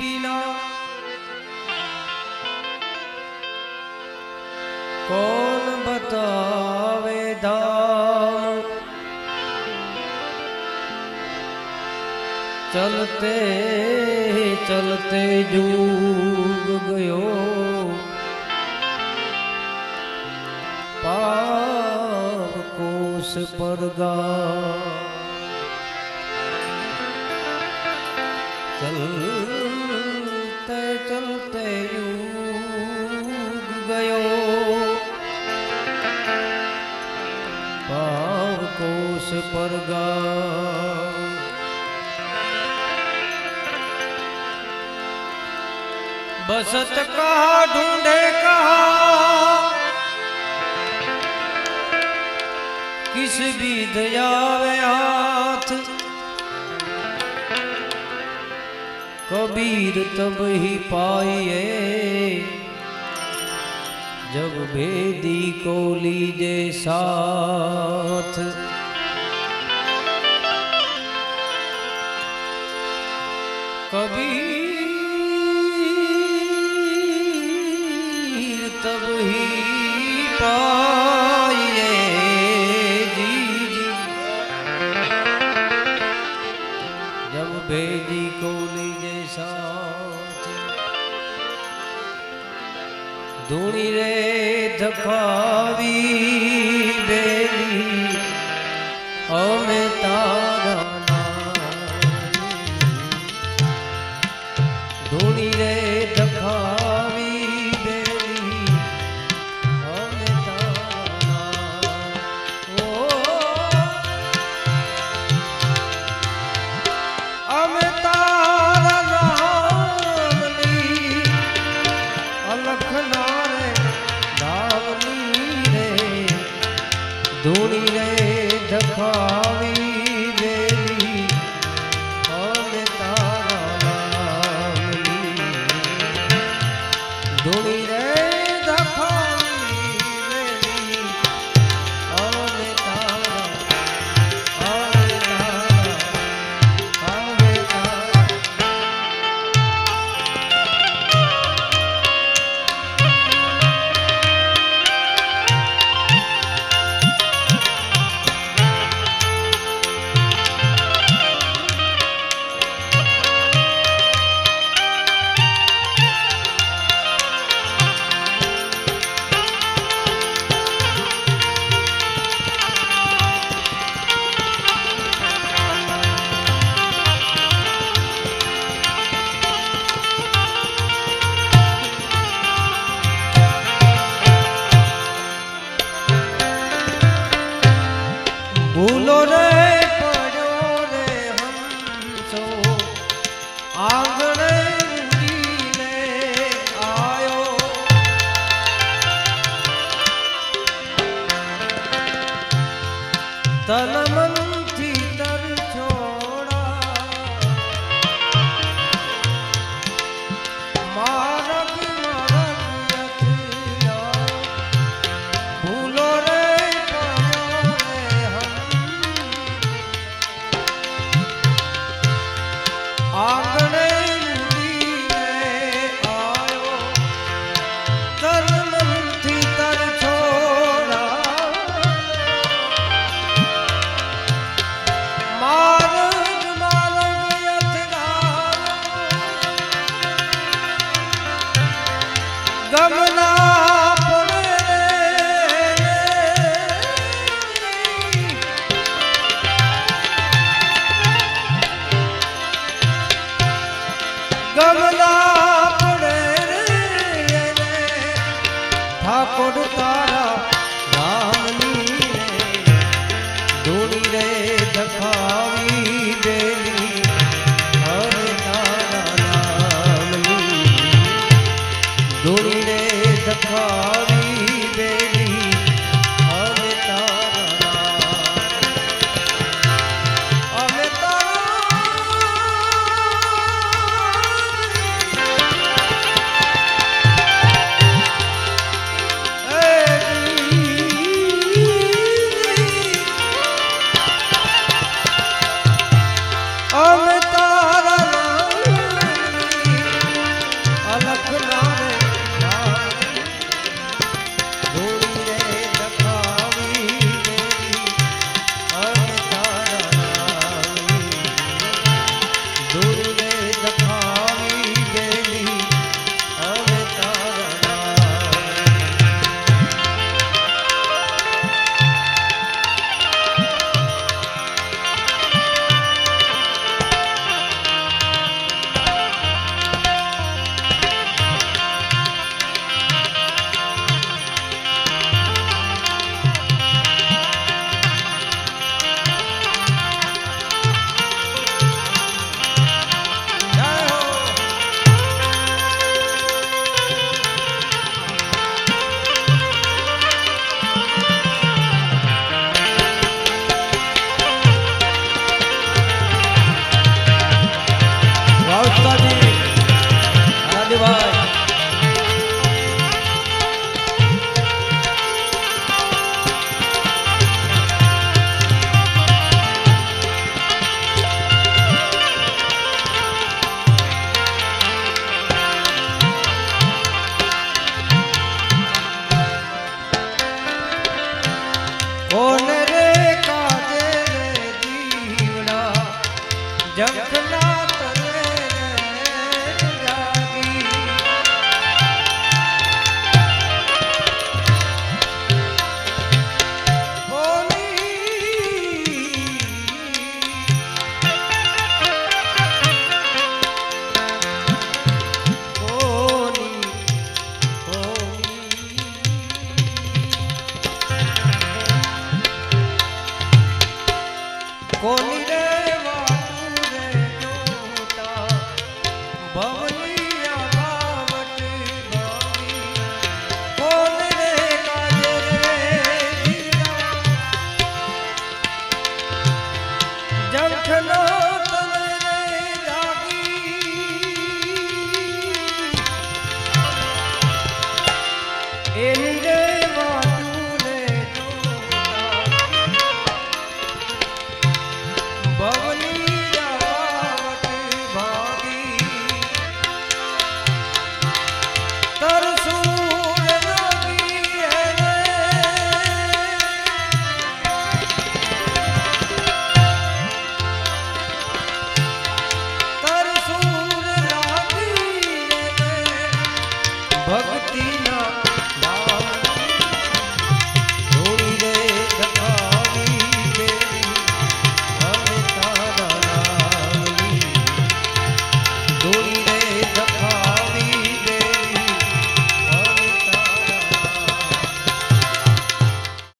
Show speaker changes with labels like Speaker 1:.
Speaker 1: बिना। कौन चलते चलते डूब गयो। पाप कोस पर गा। चलते चलते युग गयो। पाप कोस पर गा। बसत कहा ढूंढे कहा। किस भी दयावे हाथ कबीर तब ही पाइए। जब भेदी को लीजे साथ। कबीर जब भेदी को लीजे साथ। दूनी रे धखावी बेली અમે Dal कम ધૂળી રે ધખા One.